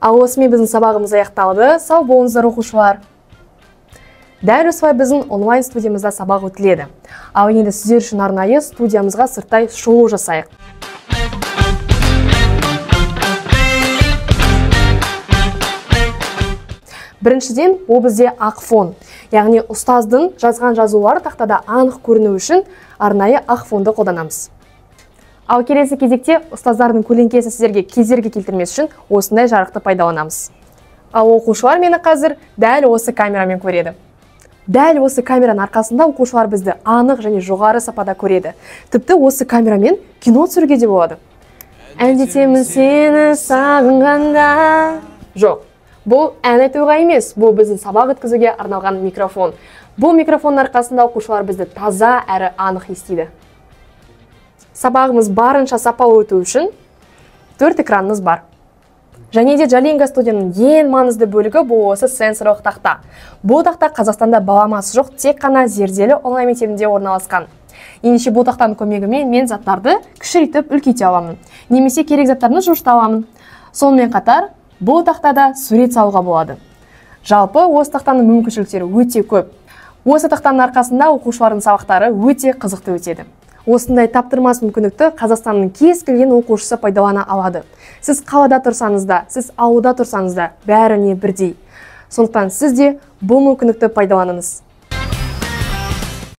ал осымен біздің сабағымыз аяқталды. Сау болыңыздар оқушылар. Дәл осылай біздің онлайн студиямызда сабақ өтіледі. Ал енді сіздер үшін арнайы студиямызға сырттай шолу жасайық. Біріншіден ол бізде ақ фон. Яғни ұстаздың жазған жазулары тақтада анық көріну үшін арнайы ақ фонды қолданамыз. Ал келесі кезекте ұстаздардың көлеңкесін сіздерге кезерге келтірмес үшін осындай жарықты пайдаланамыз. Ал оқушылар мені қазір дәл осы камерамен көреді. Дәл осы камераның арқасында оқушылар бізді анық және жоғары сапада көреді. Тіпті осы камерамен кино түсіруге де болады. Әндетемін сені сағынғанда. Жоқ бұл ән айтуға емес бұл біздің сабақ өткізуге арналған микрофон. Бұл микрофонның арқасында оқушылар бізді таза әрі анық естиді. Сабағымыз барынша сапалы өту үшін төрт экранымыз бар. Және де джалинга студияның ең маңызды бөлігі бұл осы сенсорлық тақта бұл тақта қазақстанда баламасы жоқ тек қана зерделі онлайн мектебінде орналасқан. Ендеше бұл тақтаның көмегімен мен заттарды кішірейтіп үлкейте аламын. Немесе керек заттарды жылжыта аламын. Сонымен қатар бұл тақтада сурет салуға болады. Жалпы осы тақтаның мүмкіншіліктері өте көп. Осы тақтаның арқасында оқушылардың сабақтары өте қызықты өтеді. Осындай таптырмас мүмкіндікті қазақстанның кез келген оқушысы пайдалана алады. Сіз қалада тұрсаңыз да сіз ауылда тұрсаңыз да бәріне бірдей. Сондықтан сіз де бұл мүмкіндікті пайдаланыңыз.